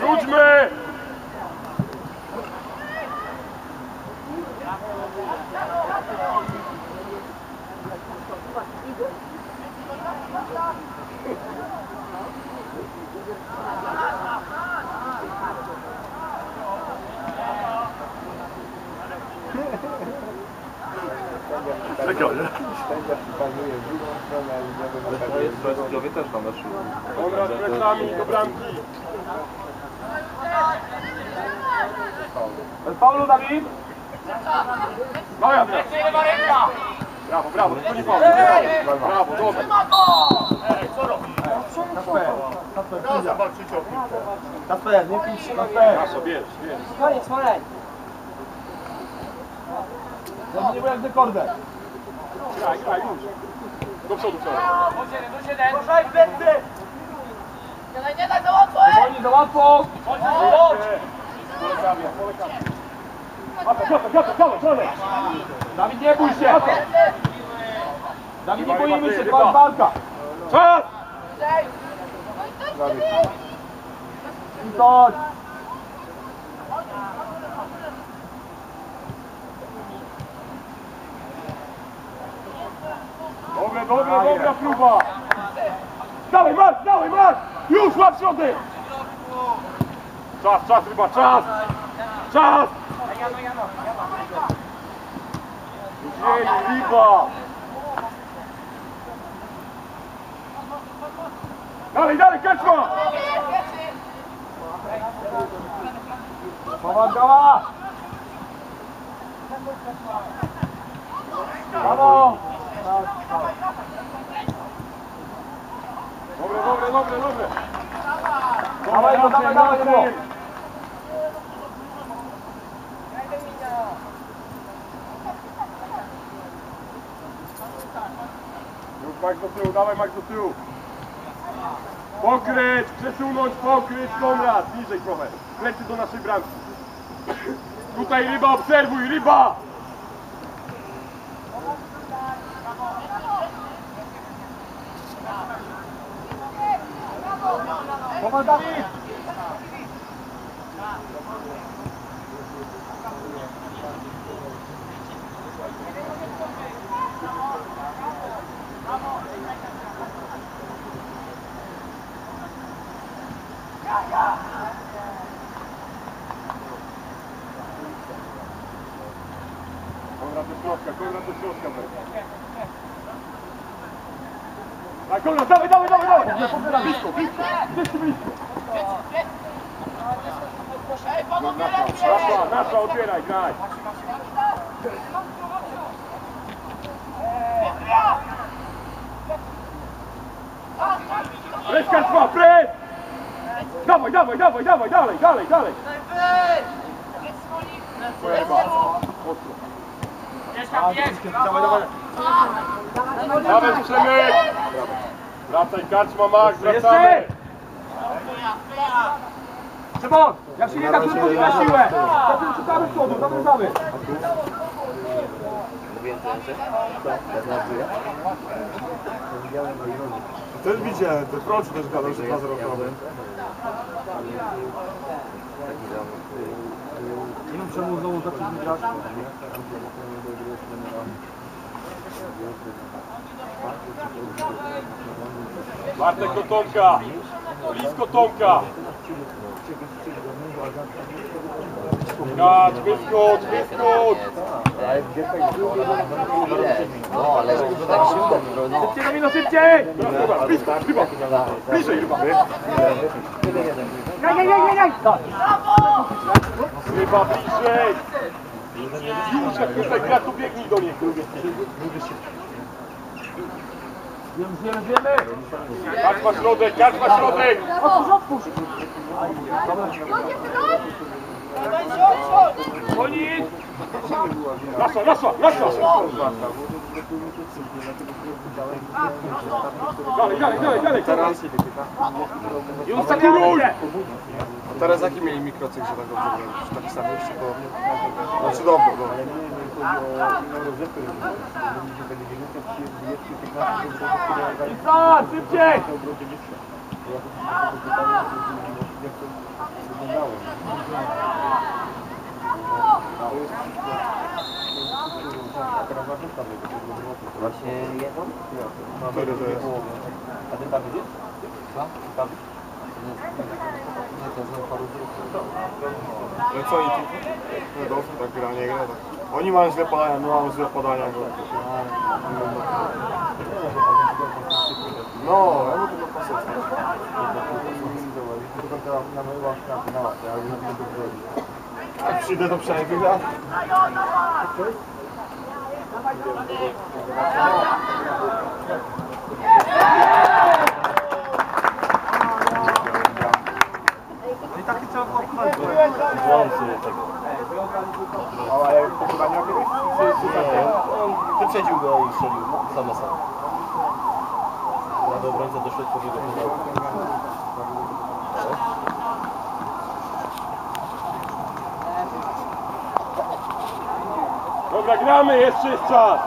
Rudźmy! Thank. Wróćmy! Czekaj, nie? Zdrowie też tam weszło. Konrad plecami do bramki. Bez Paulu, Dawid! No ja Brawo, brawo, to nie Paulu. Brawo, dobrze. Kasper, walczyć o piłkę. Kasper, nie pisz, Kasper. Kaso, bierz, bierz. Koniec, Marek. Ja nie byłem dekorder. Graj, graj, już. Do przodu, przodu. Proszę, plecy! Nie daj za łatwo, ej! Oni za łatwo! Piotr, Piotr, Piotr, Piotr, Piotr. Dawid, nie bój się! Dawid, nie boimy się, to jest walka! Czas! I to! Dobre, dobra próba. Dawaj, Mark, dawaj, Mark! Już, łap środek! Czas, czas, ryba, czas! Czas! Jej, ryba! Dalej, dalej, kaczma! Pomagała! Brawo! Dobre, dobre, dobre, dobre. Dawaj go, dawaj, dawaj go! Już Max do tyłu, dawaj Max do tyłu. Pokryć, przesunąć, pokryć, Konrad, bliżej trochę. Plecy do naszej bramki. Tutaj ryba, obserwuj, ryba! Pomag Dawid! Konrad do środka, Konrad do środka. Tak, Konrad, dawaj, dawaj, dawaj, dawaj! Blisko, blisko, blisko, blisko. Ej, panowie, Nasza, nasza, otwieraj, graj. Pres Kaczma, pres! Dawaj, dawaj, dawaj, dawaj, dalej, dalej, dalej. Twoja ryba. Mocno. Dawaj, dawaj. Dawaj, Przemek! Wracaj, Kaczma, Max, wracamy. Jeszcze! Szymon, jak się nie da, to wchodzi na siłę! Zatem szukamy przodu, zawracamy! Też widziałem, ten Froci też gadał, że 2-0 problem. Nie wiem czemu znowu zaczęli grać. Bartek do Tomka. Blisko Tomka. Skacz, wyskocz, wyskocz. No, ale tak no. Szybciej, Domino, szybciej! Blisko, chyba. Bliżej chyba. Jaj, jaj, jaj, jaj! Tak. Chyba bliżej. Już jak tutaj gra, to biegnij do niego. Wiemy, wiemy, wiemy! Każ ma środek, każ ma środek. Otwórz, otwórz! Koniec! Nasza, nasza, nasza. Dalej, dalej, dalej, dalej. I Atakuj! ustawiamy się! Teraz jaki mieli mikrocykl, że tak dobrze taki sam jeszcze podobnie? Znaczy dobrze, dobrze. Chodzi o inną rozrywkę, żeby będzie będzie 930, 15, to Isa, szybciej! w obrocie niższe. To ja to pytanie, jak to wyglądało. To jest wszystko, taka wartość tego, to było to. Właśnie jedną? Który to jest? A ty tam widzisz? Co? Tam. Nie, to znowu paru Ale co oni tu? No dobrze, tak gra, nie gra. Tak. Oni mają źle podania, my mamy złe podania. Bo... No, ja mówię do pasywki. Jak przyjdę to przynajmniej wygra. I Dobra, gramy, jeszcze jest czas.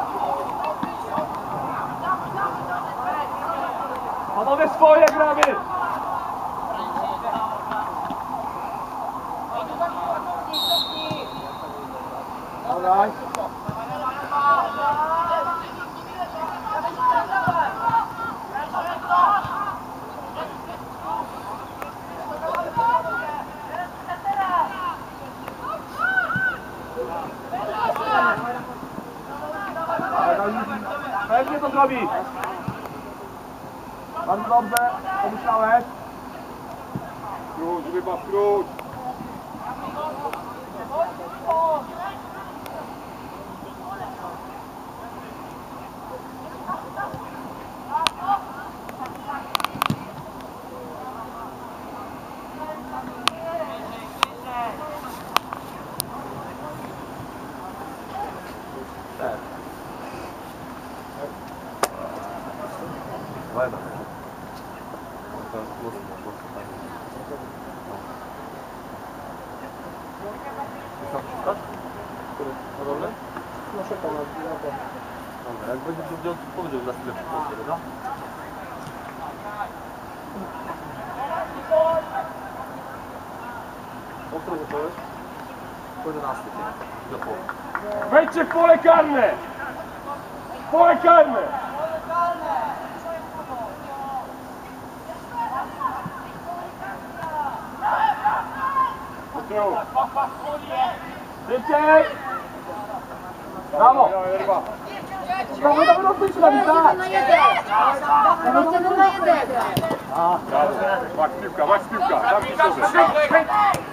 Panowie swoje gramy! Pewnie to zrobi. Bardzo dobrze, pomyślałeś. Skróć, ryba, skróć. Ładna. Teraz głos na głos. Podobne? No szukam, no to... Dobra, jak będzie to wziął, powiedział na chwilę przyjdzie, dobra? O którą zacząłeś? Po 11, nie? Do połowy. Wejdźcie w pole karne! W pole karne! Do tyłu. Szybciej! Brawo! Brawo, dawaj rozbyć na widać! na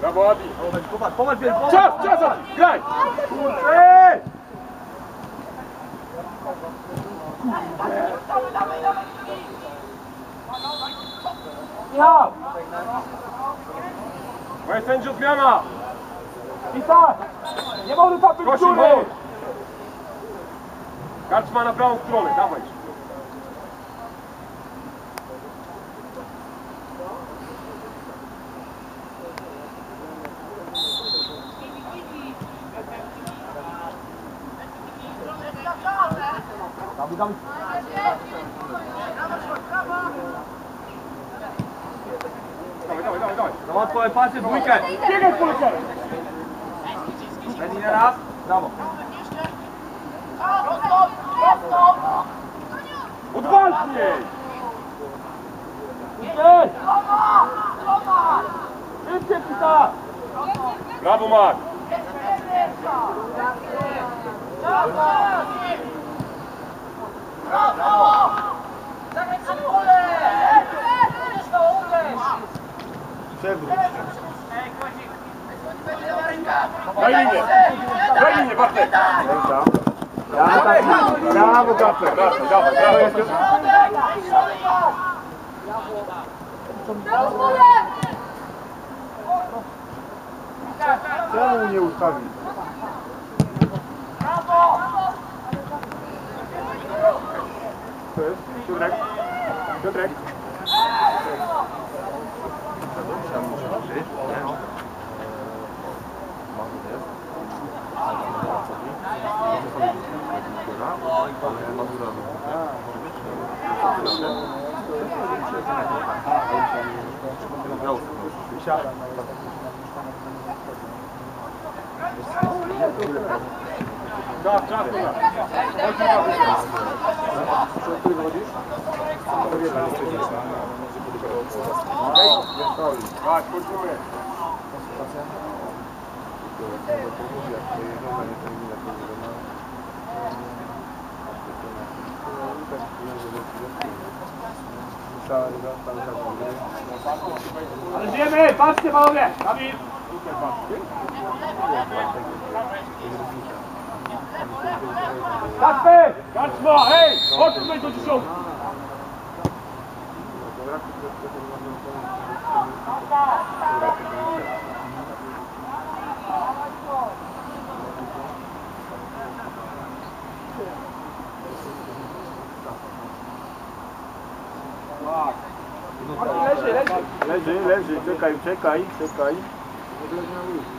Brawo. Adi. popatrz, popatrz, wielko. Czas, czas, Adi, graj! Ej! Ja! Moje sędzio zmiana! Isa! Nie może tam być góry! Karczma na prawą stronę, dawaj. Dawaj, dawaj. Dawaj, dawaj, dawaj, dawaj. No twoje palce, dwójkę. Biegaj w pole karne! Będzie raz. Brawo. Odwalczniej! Idziesz! Szybciej, Pisa! Brawo, Mark! Przewróć się. Daj linię. Daj linię, Bartek. Brawo, Bartek. Brawo, brawo, brawo. Czemu nie ustawić? Brawo! Bus. Goed recht. Goed recht. Ja. Vai, continue. Alexandre, passe de balde, David. Kasper! Ganz mal, hey! Ordnung mit uns schon! Leger, leger. Leger, leger. Você caiu, você caiu, você caiu. Você caiu.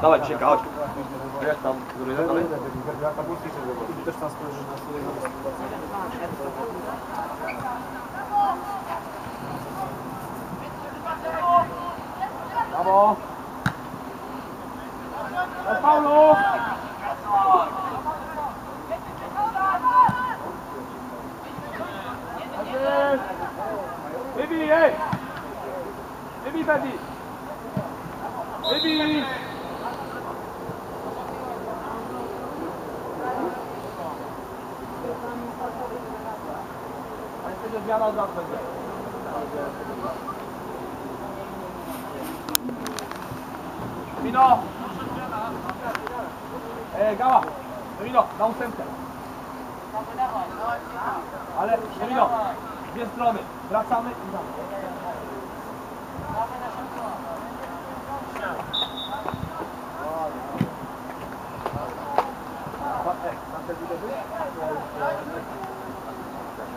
Давай, чекай, галочку. Там, там, там, там, там, там, там, там, там, Domino! E, Gała! Domino, na ósemkę. Ale, Domino, dwie strony. Wracamy i damy.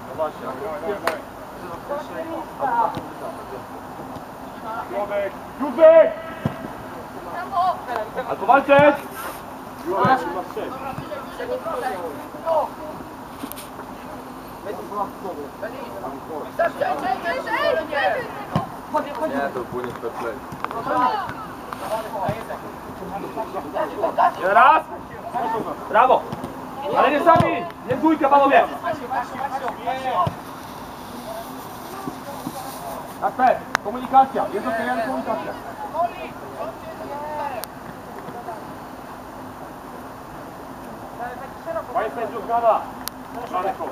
No właśnie, Józek! Józek! Albo walczyć! Nie, to płynie fair play. Raz! Brawo! Ale nie sami! Nie w dwójkę, panowie! Tak, tak. komunikacja. Jest okej, komunikacja. Panie sędziu, gada! Marku!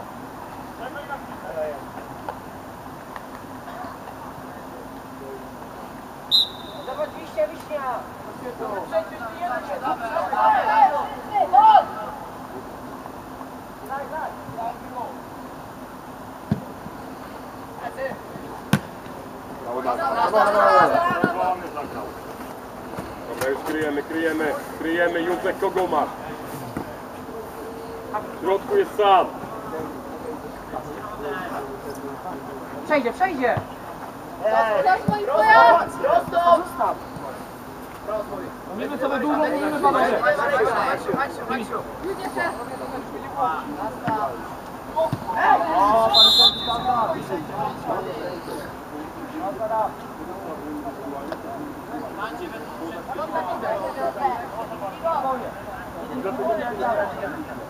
Zawodliście Wiśnia! Przecież nie jeden się dobrze! Tak, tak! Dobra, już kryjemy, kryjemy, kryjemy. Józek, kogo masz? W środku jest sam. Przejdzie, przejdzie. Rozwój, pojazd! Prosto! Zostaw. Robimy no sobie dużo, mówimy co będzie. Thank you.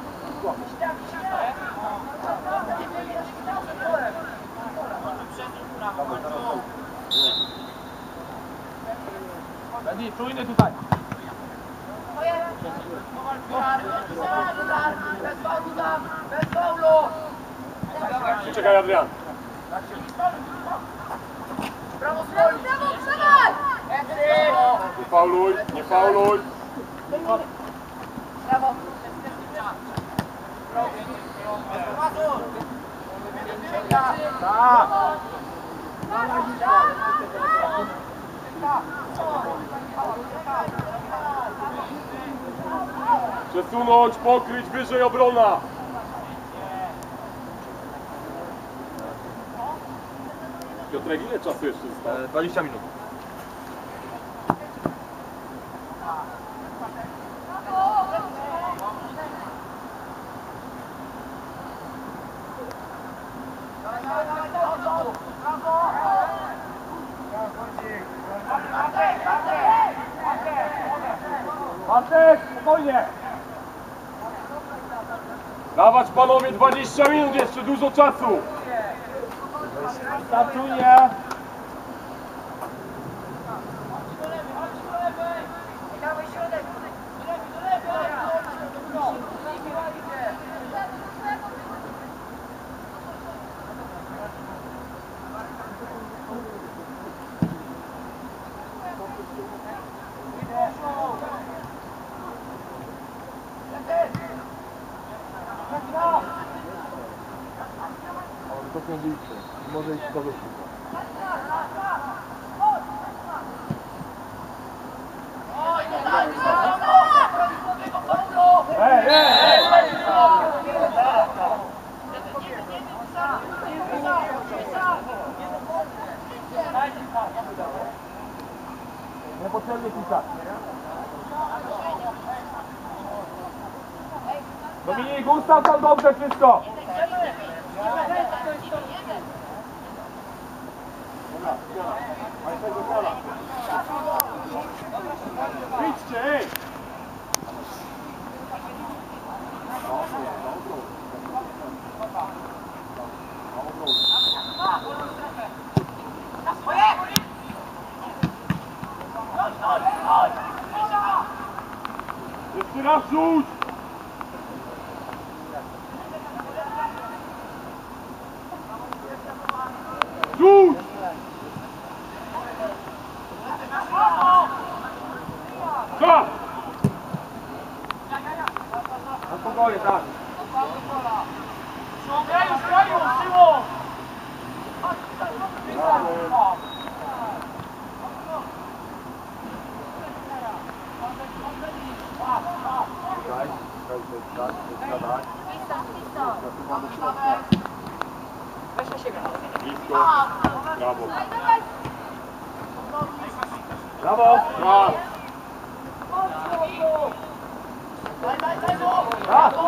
Edi, czujny tutaj. Czekaj Adrian. Brawo, brawo, przewaj! Nie fauluj, nie fauluj. Brawo. Przesunąć, pokryć, wyżej obrona. Piotrek, ile czasu jeszcze zostało? E, 20 minut. Bartek, spokojnie. Dawać panowie 20 minut, jeszcze dużo czasu. Startuje. Niepotrzebnie pisać. Dominik, ustaw tam dobrze wszystko. Idźcie, ej. Jeszcze raz rzuć! Rzuć! Weź na siebie. Blisko. Brawo. Brawo. Brawo. Daj, daj, daj, bo! Brawo!